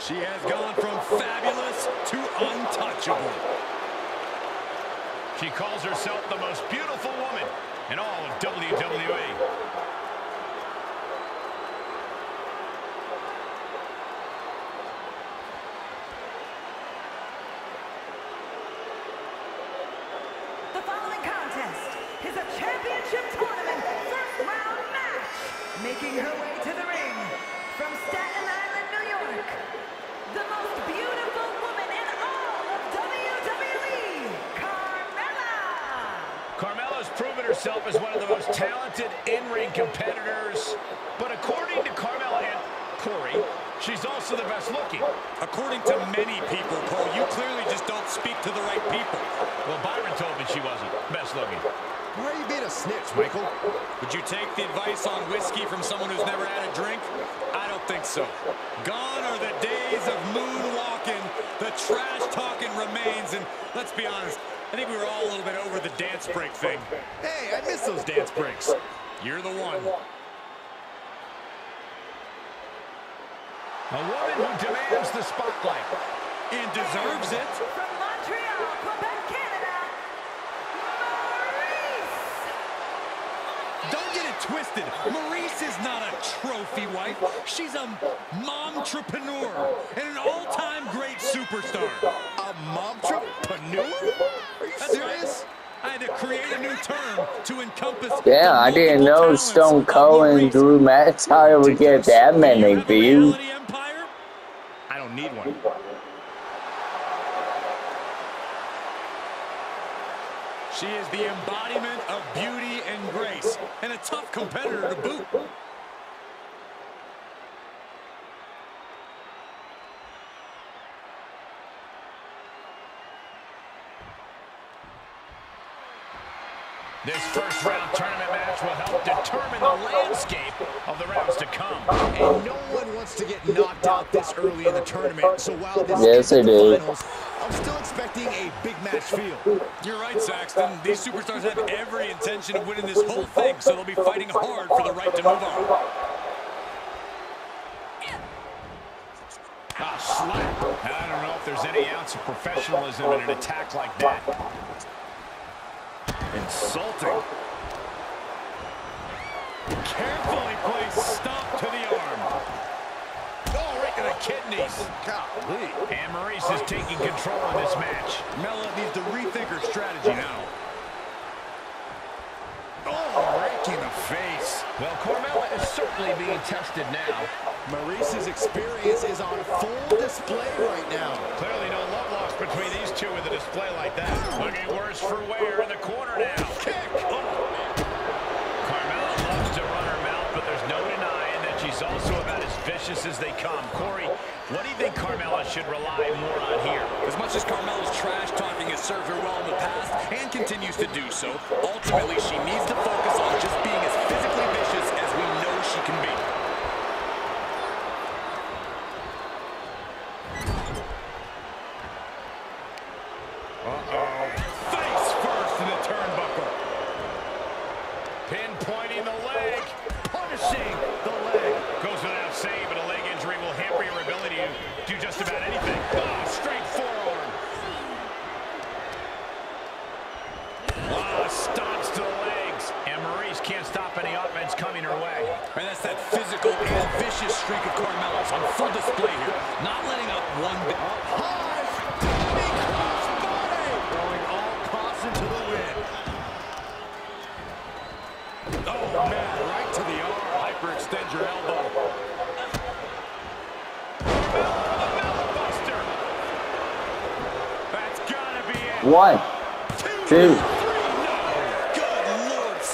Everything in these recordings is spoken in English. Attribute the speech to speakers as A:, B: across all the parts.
A: She has gone from fabulous to untouchable.
B: She calls herself the most beautiful woman in all of WWE.
C: The following contest is a championship tournament first round match. Making her way
B: proven herself as one of the most talented in-ring competitors, but according to Carmella and Corey, she's also the best looking.
A: According to many people, Cole, you clearly just don't speak to the right people.
B: Well, Byron told me she wasn't best looking.
D: Why are you being a snitch, Michael?
A: Would you take the advice on whiskey from someone who's never had a drink? I don't think so. Gone trash talking remains. And let's be honest, I think we were all a little bit over the dance break thing.
D: Hey, I miss those dance breaks.
A: You're the one.
B: A woman who demands the spotlight.
A: And deserves it.
C: From Montreal, Quebec, Canada, Maryse.
A: Don't get it twisted. Maryse is not a trophy wife. She's a momtrepreneur and an all-time great superstar.
D: A momtrepreneur? Are you serious?
A: I had to create a new term to encompass.
E: Yeah, I didn't know Stone
A: of
E: Cold and
A: Maryse.
E: Drew McIntyre would get that many views.
B: I don't need one.
A: She is the embodiment of beauty and grace, and a tough competitor to boot.
B: This first round tournament match will help determine the landscape of the rounds to come.
D: And no one wants to get knocked out this early in the tournament. So while this
E: Yes,
D: is the
E: do.
D: finals, I'm still expecting a big match feel.
A: You're right, Saxton. These superstars have every intention of winning this whole thing, so they'll be fighting hard for the right to move on.
B: Ah, slap. I don't know if there's any ounce of professionalism in an attack like that. Insulting.
A: Carefully placed stomp to the
B: kidneys. And Maryse is taking control of this match.
A: Mela needs to rethink her strategy now.
B: Oh, right in the face. Well, Carmella is certainly being tested now.
D: Maryse's experience is on full display right now.
B: Clearly no love lost between these two with a display like that. Looking worse for wear in the corner now. Oh, kick. Oh. Carmella loves to run her mouth, but there's no denying that she's also about as vicious as they come. Corey, what do you think Carmella should rely more on here?
A: As much as Carmella's trash talking has served her well in the past and continues to do so, ultimately she needs to focus on just being as physically vicious as we know she can be.
B: Can't stop any offense coming her way.
A: And that's that physical and vicious streak of Carmella's on full display here. Not letting up one bit.
D: Going all costs into the win.
A: Oh, man, right to the arm. Hyperextend your elbow.
B: Buster.
A: That's gotta be it.
E: One, two.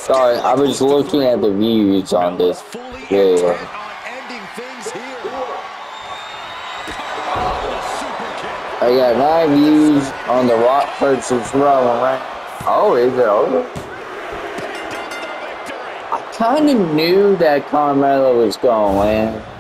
E: Sorry, I was looking at the views on this
A: kick.
E: I got nine views on The Rock versus Roman Reigns. Oh, is it over? I kind of knew that Carmelo was going to win.